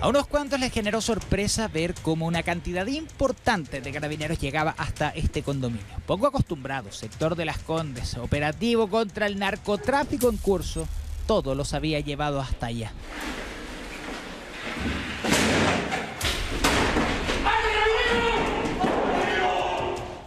A unos cuantos les generó sorpresa ver cómo una cantidad importante de carabineros llegaba hasta este condominio. Poco acostumbrado, sector de las Condes, operativo contra el narcotráfico en curso, todo los había llevado hasta allá.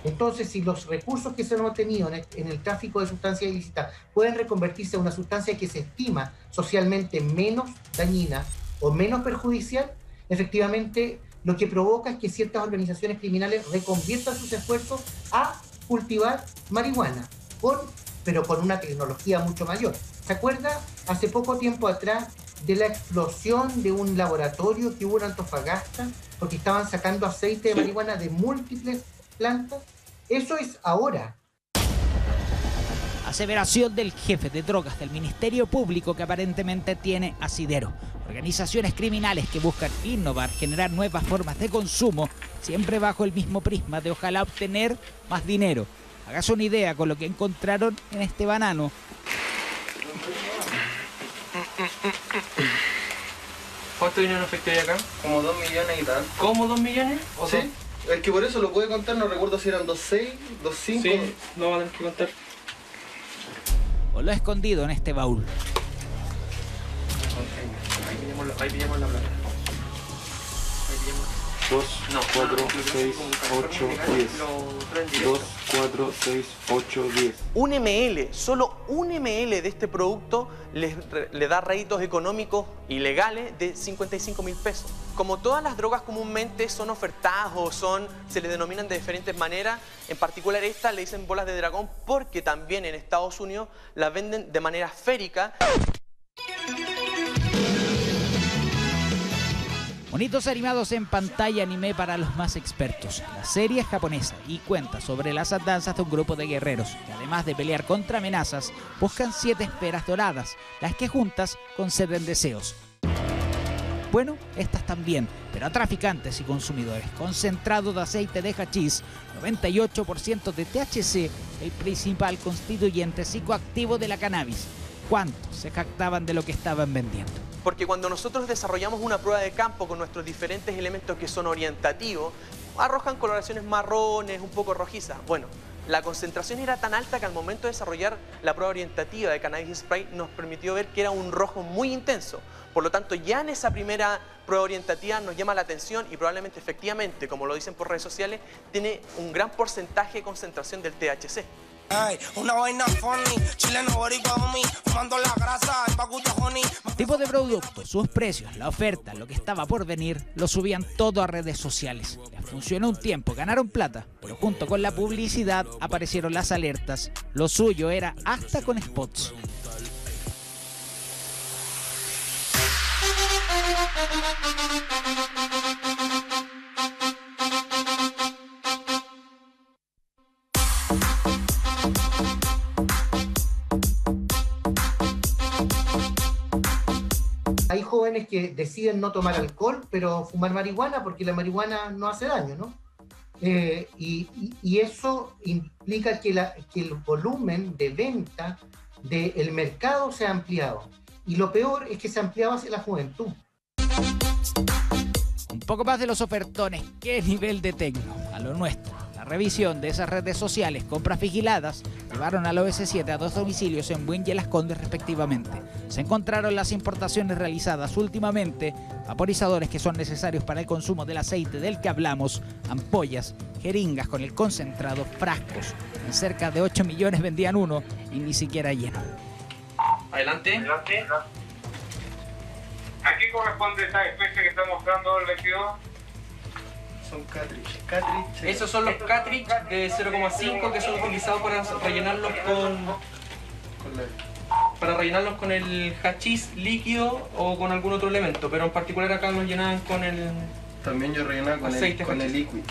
Entonces, si los recursos que se han obtenido en el, tráfico de sustancias ilícitas pueden reconvertirse en una sustancia que se estima socialmente menos dañina o menos perjudicial, efectivamente lo que provoca es que ciertas organizaciones criminales reconviertan sus esfuerzos a cultivar marihuana, pero con una tecnología mucho mayor. ¿Se acuerda hace poco tiempo atrás de la explosión de un laboratorio que hubo en Antofagasta porque estaban sacando aceite de marihuana de múltiples plantas? Eso es ahora. Aseveración del jefe de drogas del Ministerio Público que aparentemente tiene asidero. Organizaciones criminales que buscan innovar, generar nuevas formas de consumo, siempre bajo el mismo prisma de ojalá obtener más dinero. Hagas una idea con lo que encontraron en este banano. ¿Cuánto dinero efectivo hay acá? Como 2 millones y tal. ¿Cómo 2 millones? ¿O sí? Es que por eso lo puede contar, no recuerdo si eran 2.6, 2.5. Sí, no va a tener que contar. O lo he escondido en este baúl. Ahí pillamos la, ahí pillamos la plata. 2, 4, 6, 8, 10. 2, 4, 6, 8, 10. Un ml, solo un ml de este producto le, le da réditos económicos y legales de 55 mil pesos. Como todas las drogas comúnmente son ofertadas o son, se les denominan de diferentes maneras, en particular esta le dicen bolas de dragón porque también en Estados Unidos las venden de manera esférica. Bonitos animados en pantalla anime para los más expertos. La serie es japonesa y cuenta sobre las andanzas de un grupo de guerreros que además de pelear contra amenazas, buscan siete esferas doradas, las que juntas conceden deseos. Bueno, estas también, pero a traficantes y consumidores. Concentrado de aceite de hachís, 98% de THC, el principal constituyente psicoactivo de la cannabis. ¿Cuántos se jactaban de lo que estaban vendiendo? Porque cuando nosotros desarrollamos una prueba de campo con nuestros diferentes elementos que son orientativos, arrojan coloraciones marrones, un poco rojizas. Bueno, la concentración era tan alta que al momento de desarrollar la prueba orientativa de cannabis spray nos permitió ver que era un rojo muy intenso. Por lo tanto, ya en esa primera prueba orientativa nos llama la atención y probablemente efectivamente, como lo dicen por redes sociales, tiene un gran porcentaje de concentración del THC una vaina funny, chileno fumando la grasa, Tipo de producto, sus precios, la oferta, lo que estaba por venir, lo subían todo a redes sociales. Les funcionó un tiempo, ganaron plata, pero junto con la publicidad aparecieron las alertas. Lo suyo era hasta con spots. Que deciden no tomar alcohol, pero fumar marihuana porque la marihuana no hace daño, ¿no? Eh, y, eso implica que, el volumen de venta del mercado se ha ampliado. Y lo peor es que se ha ampliado hacia la juventud. Un poco más de los ofertones. ¿Qué nivel de tecno? A lo nuestro revisión de esas redes sociales, compras vigiladas, llevaron al OS7 a dos domicilios en Buin y Las Condes respectivamente. Se encontraron las importaciones realizadas últimamente, vaporizadores que son necesarios para el consumo del aceite del que hablamos, ampollas, jeringas con el concentrado, frascos. En cerca de 8 millones vendían uno y ni siquiera lleno. Adelante. Adelante. ¿A qué corresponde esta especie que está mostrando el vestido? Son cartridge. Esos son los cartridge de 0,5 que son utilizados para rellenarlos con, para rellenarlos con el hachís líquido o con algún otro elemento, pero en particular acá los llenaban con el también yo rellenaba con el, con el liquid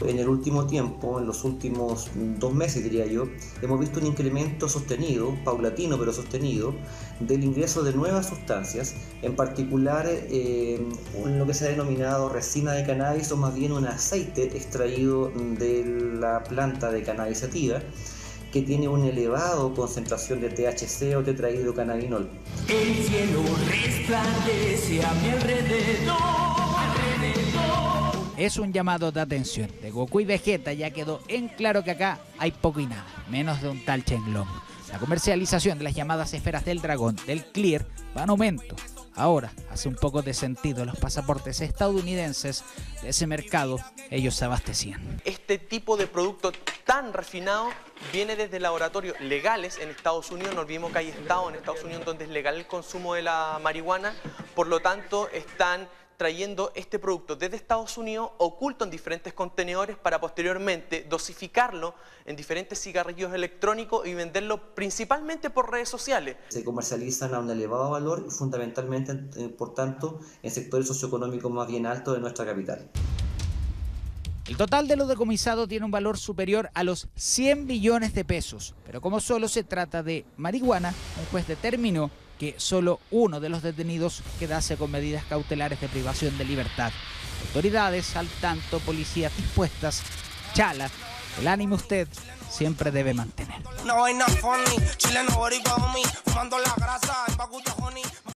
en el último tiempo, en los últimos dos meses diría yo, hemos visto un incremento sostenido, paulatino pero sostenido, del ingreso de nuevas sustancias, en particular eh, lo que se ha denominado resina de cannabis o más bien un aceite extraído de la planta de cannabis sativa que tiene una elevada concentración de THC o tetrahidrocannabinol. El cielo resplandece a mi alrededor. Es un llamado de atención de Goku y Vegeta, ya quedó en claro que acá hay poco y nada, menos de un tal Chenglong. La comercialización de las llamadas esferas del dragón, del Clear, va en aumento. Ahora hace un poco de sentido los pasaportes estadounidenses de ese mercado, ellos se abastecían. Este tipo de producto tan refinado viene desde laboratorios legales en Estados Unidos. No olvidemos que hay estados en Estados Unidos donde es legal el consumo de la marihuana, por lo tanto están trayendo este producto desde Estados Unidos oculto en diferentes contenedores para posteriormente dosificarlo en diferentes cigarrillos electrónicos y venderlo principalmente por redes sociales. Se comercializan a un elevado valor y fundamentalmente, eh, por tanto, en sectores socioeconómicos más bien altos de nuestra capital. El total de lo decomisado tiene un valor superior a los 100 millones de pesos, pero como solo se trata de marihuana, un juez determinó que solo uno de los detenidos quedase con medidas cautelares de privación de libertad. Autoridades al tanto, policías dispuestas. Chala, el ánimo usted siempre debe mantener.